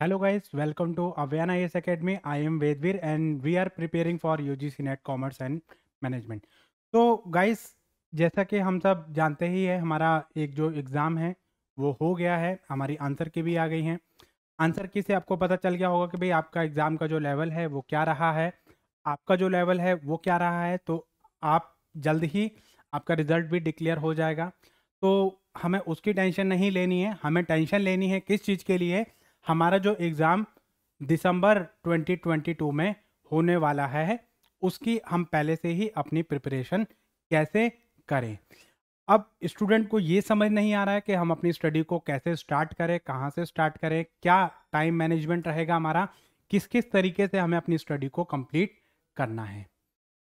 Hello guys, welcome to Avyana IS Academy. I am Vedvir and we are preparing for UGC Net Commerce and Management. तो guys, जैसा कि हम सब जानते ही है हमारा एक जो एग्ज़ाम है वो हो गया है। हमारी आंसर की भी आ गई हैं। आंसर की से आपको पता चल गया होगा कि भाई आपका एग्ज़ाम का जो लेवल है वो क्या रहा है। आपका जो लेवल है वो क्या रहा है? तो आप जल्द ही आपका रिज़ल्ट भी डिक्लेयर हो जाएगा। तो हमें उसकी टेंशन नहीं लेनी है। हमें टेंशन लेनी है किस चीज़ के लिए? हमारा जो एग्ज़ाम दिसंबर 2022 में होने वाला है उसकी हम पहले से ही अपनी प्रिपरेशन कैसे करें। अब स्टूडेंट को ये समझ नहीं आ रहा है कि हम अपनी स्टडी को कैसे स्टार्ट करें, कहाँ से स्टार्ट करें, क्या टाइम मैनेजमेंट रहेगा हमारा किस किस तरीके से हमें अपनी स्टडी को कंप्लीट करना है।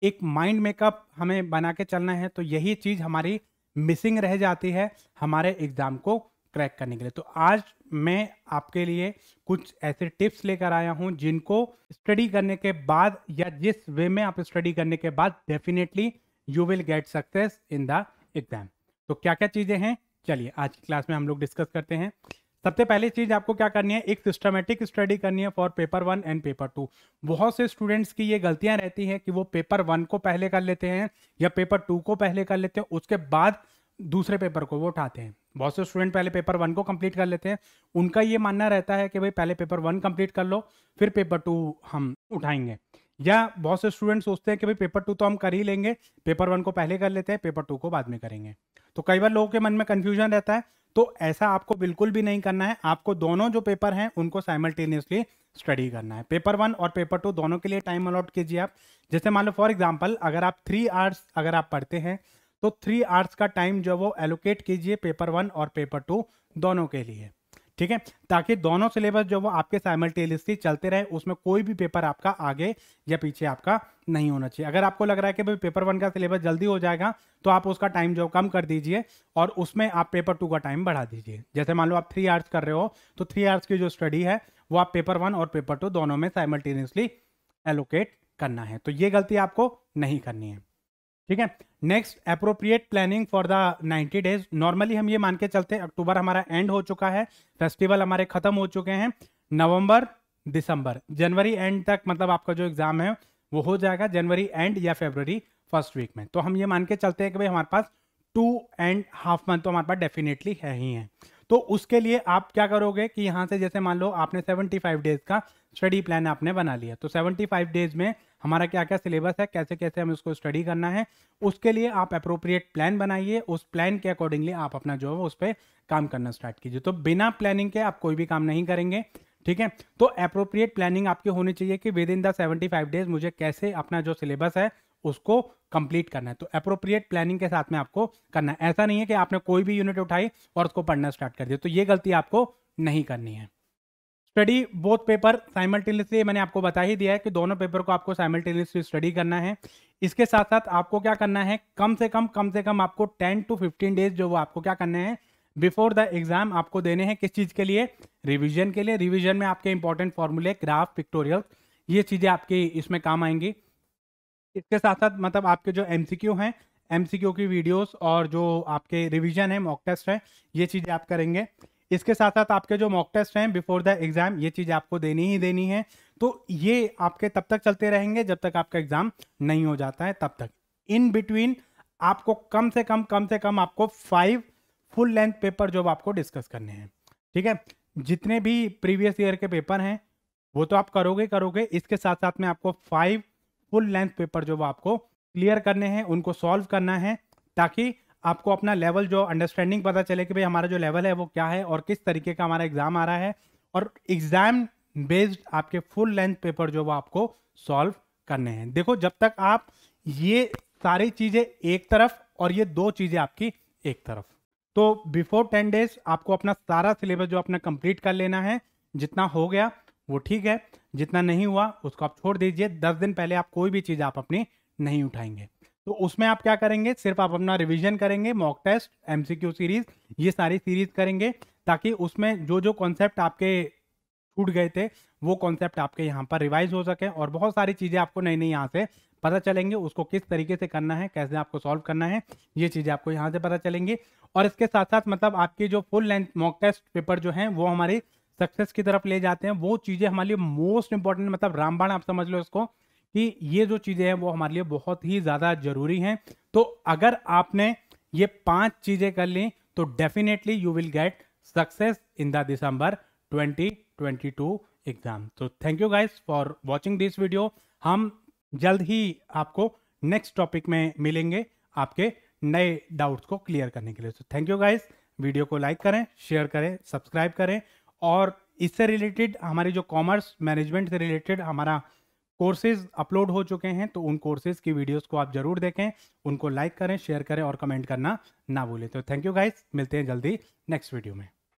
एक माइंड मेकअप हमें बना के चलना है तो यही चीज़ हमारी मिसिंग रह जाती है, हमारे एग्ज़ाम को क्रैक करने के लिए। तो आज मैं आपके लिए कुछ ऐसे टिप्स लेकर आया हूँ जिनको स्टडी करने के बाद या जिस वे में आप स्टडी करने के बाद definitely you will get success in the exam. तो क्या क्या चीज़ें हैं? चलिए, आज की क्लास में हम लोग डिस्कस करते हैं। सबसे पहली चीज़ आपको क्या करनी है? एक सिस्टमेटिक स्टडी करनी है for paper one and paper two बहुत से स्टूडेंट्स की ये गलतियाँ रहती हैं कि वो पेपर वन को पहले कर लेते हैं या पेपर टू को पहले कर लेते हैं, उसके बाद दूसरे पेपर को वो उठाते हैं। बहुत से स्टूडेंट पहले पेपर वन को कंप्लीट कर लेते हैं। उनका ये मानना रहता है कि भाई पहले पेपर वन कंप्लीट कर लो, फिर पेपर टू हम उठाएँगे। या बहुत से स्टूडेंट सोचते हैं कि भाई पेपर टू तो हम कर ही लेंगे पेपर वन को पहले कर लेते हैं पेपर टू को बाद में करेंगे। तो कई बार लोगों के मन में कंफ्यूजन रहता है तो ऐसा आपको बिल्कुल भी नहीं करना है। आपको दोनों जो पेपर हैं, उनको साइमल्टेनियसली स्टडी करना है। पेपर वन और पेपर टू दोनों के लिए टाइम अलॉट कीजिए आप। जैसे मान लो फॉर एग्ज़ाम्पल अगर आप थ्री आवर्स अगर आप पढ़ते हैं तो थ्री आवर्स का टाइम जो वो एलोकेट कीजिए पेपर वन और पेपर टू दोनों के लिए, ठीक है? ताकि दोनों सिलेबस जो वो आपके साइमल्टेनियसली चलते रहे, उसमें कोई भी पेपर आपका आगे या पीछे आपका नहीं होना चाहिए। अगर आपको लग रहा है कि भाई पेपर वन का सिलेबस जल्दी हो जाएगा तो आप उसका टाइम जो कम कर दीजिए और उसमें आप पेपर टू का टाइम बढ़ा दीजिए। जैसे मान लो आप थ्री आवर्स कर रहे हो तो थ्री आवर्स की जो स्टडी है, वो आप पेपर वन और पेपर टू दोनों में साइमल्टेनियसली एलोकेट करना है। तो ये गलती आपको नहीं करनी है। ठीक है? Next appropriate planning for the 90 days normally हम ये मान के चलते हैं, अक्टूबर हमारा एंड हो चुका है फेस्टिवल हमारे खत्म हो चुके हैं, नवंबर, दिसंबर। जनवरी एंड तक मतलब आपका जो एग्ज़ाम है, वो हो जाएगा जनवरी एंड या फेब्रवरी फ़र्स्ट वीक में। तो हम ये मान के चलते हैं कि भाई हमारे पास टू एंड हाफ़ मंथ तो हमारे पास डेफिनेटली है ही है। तो उसके लिए आप क्या करोगे कि यहाँ से जैसे मान लो आपने 75 डेज़ का स्टडी प्लान आपने बना लिया। तो 75 डेज़ में हमारा क्या क्या सिलेबस है कैसे कैसे हमें उसको स्टडी करना है, उसके लिए आप अप्रोप्रिएट प्लान बनाइए, उस प्लान के अकॉर्डिंगली आप अपना जो है उस पर काम करना स्टार्ट कीजिए। तो बिना प्लानिंग के आप कोई भी काम नहीं करेंगे, ठीक है? तो अप्रोप्रिएट प्लानिंग आपकी होनी चाहिए कि within the seventy five days मुझे कैसे अपना जो सिलेबस है उसको कंप्लीट करना है। तो अप्रोप्रिएट प्लानिंग के साथ में आपको करना है। ऐसा नहीं है कि आपने कोई भी यूनिट उठाई और उसको पढ़ना स्टार्ट कर दिया। तो ये गलती आपको नहीं करनी है। स्टडी बोथ पेपर साइमल्टेनियसली मैंने आपको बता ही दिया है कि दोनों पेपर को आपको साइमल्टेनियसली स्टडी करना है। इसके साथ साथ आपको क्या करना है? कम से कम कम से कम आपको 10 टू 15 डेज़ जो वो आपको क्या करने हैं? बिफोर द एग्ज़ाम आपको देने हैं किस चीज़ के लिए? रिविजन के लिए। रिविजन में आपके इंपॉर्टेंट फॉर्मूले ग्राफ पिक्टोरियल ये चीज़ें आपकी इसमें काम आएँगी। इसके साथ साथ मतलब आपके जो एमसीक्यू हैं एमसीक्यू की वीडियोस और जो आपके रिविजन है मॉक टेस्ट है, ये चीज़ें आप करेंगे। इसके साथ साथ आपके जो मॉक टेस्ट हैं बिफोर द एग्ज़ाम ये चीज़ आपको देनी ही देनी है। तो ये आपके तब तक चलते रहेंगे जब तक आपका एग्ज़ाम नहीं हो जाता है, तब तक। इन बिटवीन आपको कम से कम कम से कम आपको फाइव फुल लेंथ पेपर जो आपको डिस्कस करने हैं। ठीक है? जितने भी प्रीवियस ईयर के पेपर हैं, वो तो आप करोगे करोगे। इसके साथ साथ में आपको फाइव फुल लेंथ पेपर जो वो आपको क्लियर करने हैं, उनको सॉल्व करना है, ताकि आपको अपना लेवल जो अंडरस्टैंडिंग पता चले कि भाई हमारा जो लेवल है वो क्या है और किस तरीके का हमारा एग्ज़ाम आ रहा है और एग्ज़ाम बेस्ड आपके फुल लेंथ पेपर जो वो आपको सॉल्व करने हैं। देखो, जब तक आप ये सारी चीज़ें एक तरफ़ और ये दो चीज़ें आपकी एक तरफ़ तो बिफोर टेन डेज़ आपको अपना सारा सिलेबस जो अपना कंप्लीट कर लेना है, जितना हो गया वो ठीक है। जितना नहीं हुआ, उसको आप छोड़ दीजिए। दस दिन पहले आप कोई भी चीज़ आप अपनी नहीं उठाएँगे। तो उसमें आप क्या करेंगे? सिर्फ़ आप अपना रिविजन करेंगे मॉक टेस्ट एमसीक्यू सीरीज़ ये सारी सीरीज़ करेंगे, ताकि उसमें जो जो कॉन्सेप्ट आपके छूट गए थे, वो कॉन्सेप्ट आपके यहाँ पर रिवाइज हो सके और बहुत सारी चीज़ें आपको नई नई यहाँ से पता चलेंगे, उसको किस तरीके से करना है, कैसे आपको सॉल्व करना है, ये चीज़ें आपको यहाँ से पता चलेंगी। और इसके साथ साथ मतलब आपकी जो full length mock test paper जो हैं, वो हमारी सक्सेस की तरफ़ ले जाते हैं, वो चीज़ें हमारे लिए मोस्ट इंपॉर्टेंट मतलब रामबाण, आप समझ लो इसको, कि ये जो चीज़ें हैं, वो हमारे लिए बहुत ही ज़्यादा ज़रूरी हैं। तो अगर आपने ये पाँच चीज़ें कर ली तो definitely you will get success in the December 2022 exam तो thank you guys for watching this video हम जल्द ही आपको नेक्स्ट टॉपिक में मिलेंगे आपके नए डाउट्स को क्लियर करने के लिए। तो थैंक यू गाइस वीडियो को लाइक करें शेयर करें सब्सक्राइब करें और इससे रिलेटेड हमारे जो कॉमर्स मैनेजमेंट से रिलेटेड हमारा कोर्सेज अपलोड हो चुके हैं तो उन कोर्सेज की वीडियोस को आप ज़रूर देखें, उनको लाइक करें शेयर करें और कमेंट करना ना भूलें। तो थैंक यू गाइस मिलते हैं जल्दी नेक्स्ट वीडियो में।